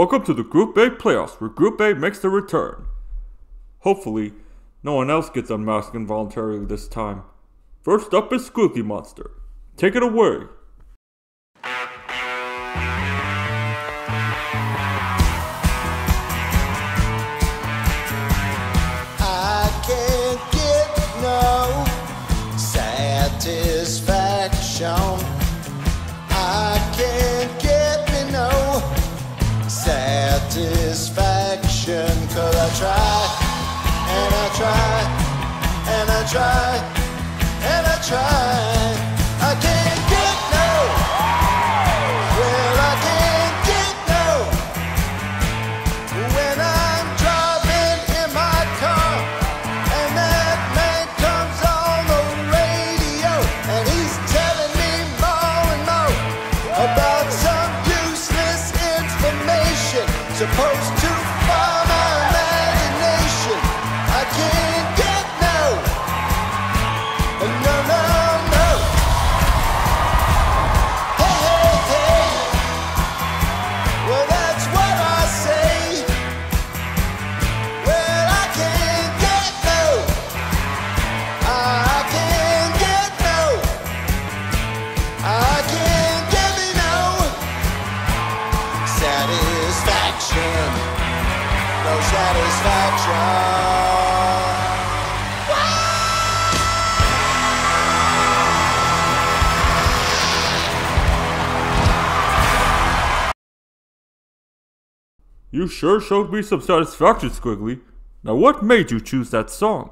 Welcome to the Group A playoffs, where Group A makes their return. Hopefully, no one else gets unmasked involuntarily this time. First up is Squiggly Monster. Take it away. Satisfaction. Cause I try and I try and I try and I try. You sure showed me some satisfaction, Squiggly. Now, what made you choose that song?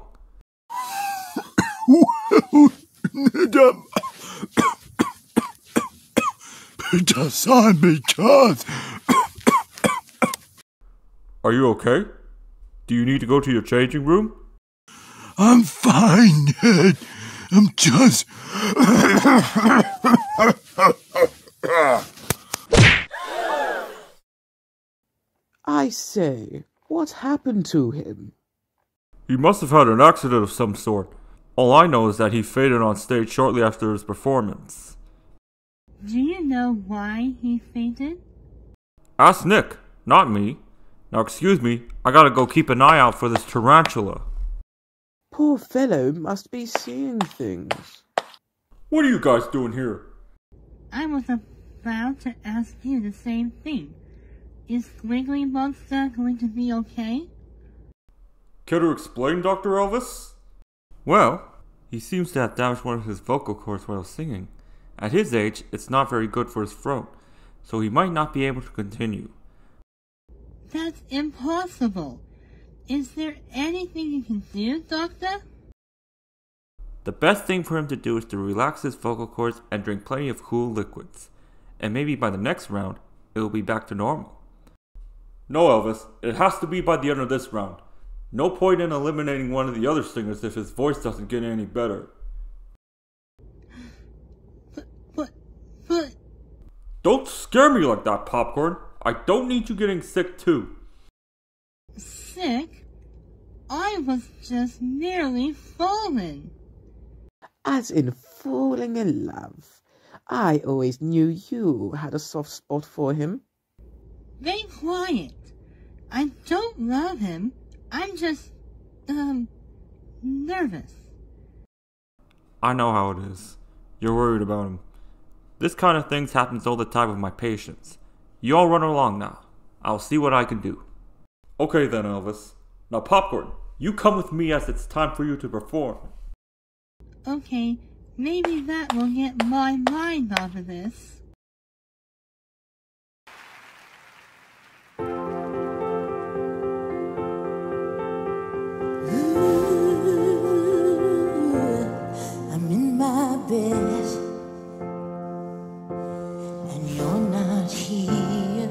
The sun because Are you okay? Do you need to go to your changing room? I'm fine, Dad. I'm just. I say, what happened to him? He must have had an accident of some sort. All I know is that he faded on stage shortly after his performance. Do you know why he fainted? Ask Nick, not me. Now, excuse me, I gotta go keep an eye out for this tarantula. Poor fellow must be seeing things. What are you guys doing here? I was about to ask you the same thing. Is Squiggly Monster going to be okay? Care to explain, Dr. Elvis? Well, he seems to have damaged one of his vocal cords while singing. At his age, it's not very good for his throat, so he might not be able to continue. That's impossible. Is there anything you can do, Doctor? The best thing for him to do is to relax his vocal cords and drink plenty of cool liquids. And maybe by the next round, it will be back to normal. No, Elvis, it has to be by the end of this round. No point in eliminating one of the other singers if his voice doesn't get any better. But, but, but, Don't scare me like that, Popcorn. I don't need you getting sick too. sick? I was just nearly falling. As in falling in love. I always knew you had a soft spot for him. Be quiet. I don't love him. I'm just, um, nervous. I know how it is. You're worried about him. This kind of things happens all the time with my patients. You all run along now. I'll see what I can do. Okay then, Elvis. Now, Popcorn, you come with me as it's time for you to perform. Okay, maybe that will get my mind off of this. And you're not here.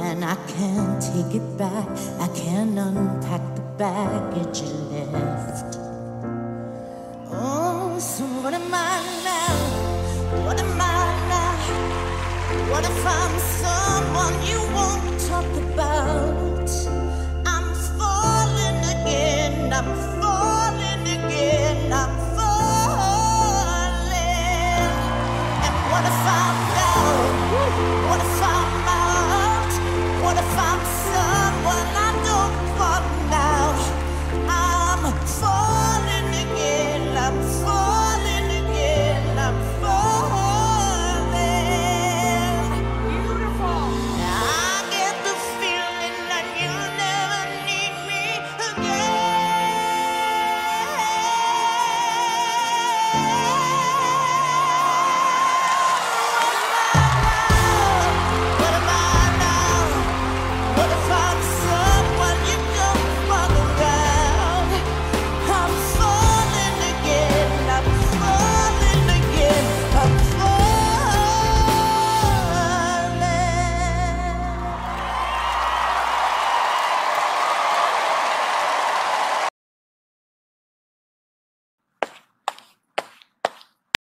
And I can't take it back, I can't unpack the baggage you left. Oh, so what am I now? What am I now? What if I'm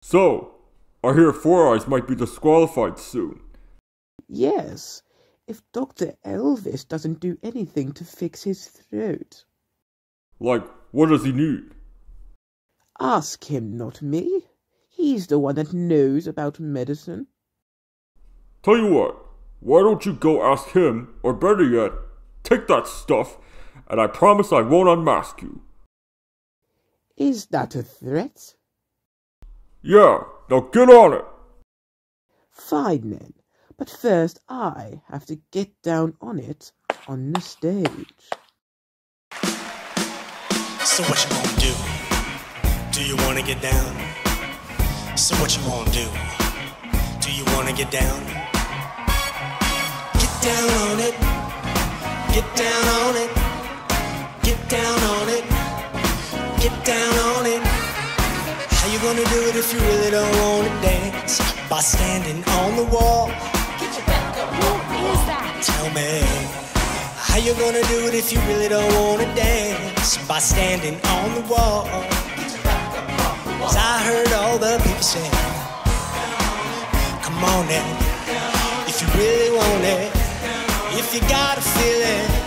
So, I hear Four Eyes might be disqualified soon. Yes, if Dr. Elvis doesn't do anything to fix his throat. Like, what does he need? Ask him, not me. He's the one that knows about medicine. Tell you what, why don't you go ask him, or better yet, take that stuff, and I promise I won't unmask you. Is that a threat? Yeah, now get on it! Fine then. But first I have to get down on it on the stage. So what you gonna do? Do you wanna get down? So what you gonna do? Do you wanna get down? Get down on it. Get down on it. Get down on it. Get down on it. How you gonna do it if you really don't wanna dance? By standing on the wall. Get your back up, who's that? Tell me, how you gonna do it if you really don't wanna dance? By standing on the wall. Cause I heard all the people saying, Come on now, if you really want it, if you gotta feel it.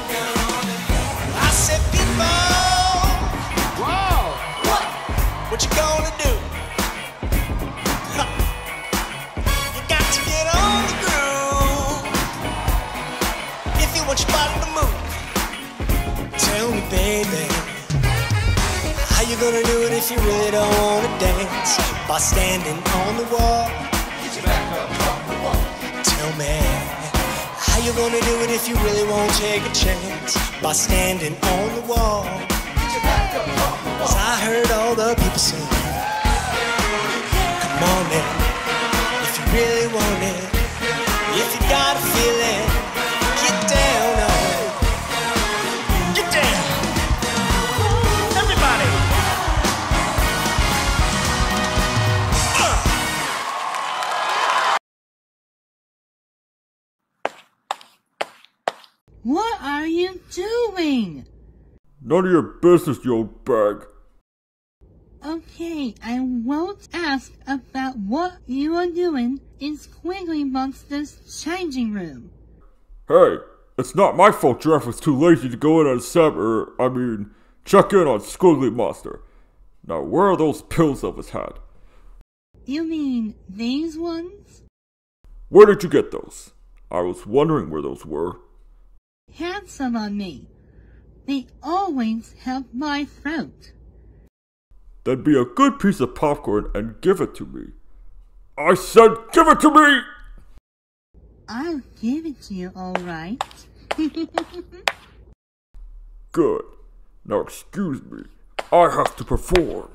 Gonna do it if you really don't wanna dance? By standing on the wall. Get your back up off the wall. Tell me, how you gonna do it if you really won't take a chance? By standing on the wall. 'Cause I heard all the people say, Come on now, None of your business, you old bag. Okay, I won't ask about what you are doing in Squiggly Monster's changing room. Hey, it's not my fault Jeff was too lazy to go in and sab er, I mean, check in on Squiggly Monster. Now, where are those pills Elvis had? You mean these ones? Where did you get those? I was wondering where those were. Had some on me. They always help my throat. Then be a good piece of popcorn and give it to me. I said, give it to me! I'll give it to you, alright. Good. Now excuse me. I have to perform.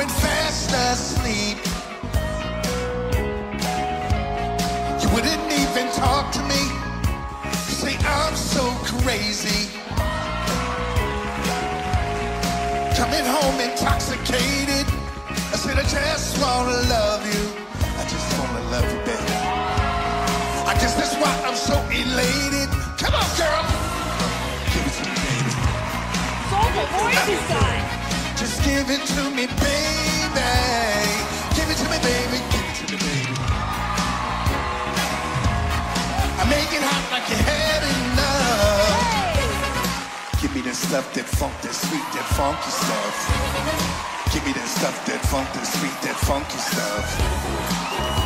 Went fast asleep. You wouldn't even talk to me. Say I'm so crazy. Coming home intoxicated. I said I just wanna love you. I just wanna love you, baby. I guess that's why I'm so elated. Come on, girl. Give it to me, baby. Soulful voice he's got. Give it to me, baby. Give it to me, baby. Give it to me, baby. I make it hot like you had enough. Give me that stuff, that funk, that sweet, that funky stuff. Give me that stuff, that funk, that sweet, that funky stuff.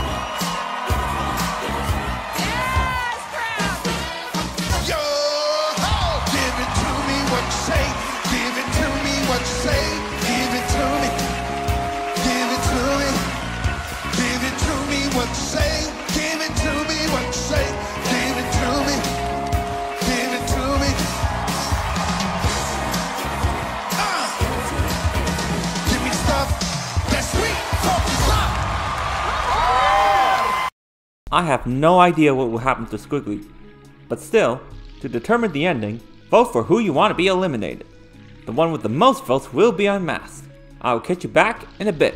I have no idea what will happen to Squiggly. But still, to determine the ending, vote for who you want to be eliminated. The one with the most votes will be unmasked. I'll catch you back in a bit.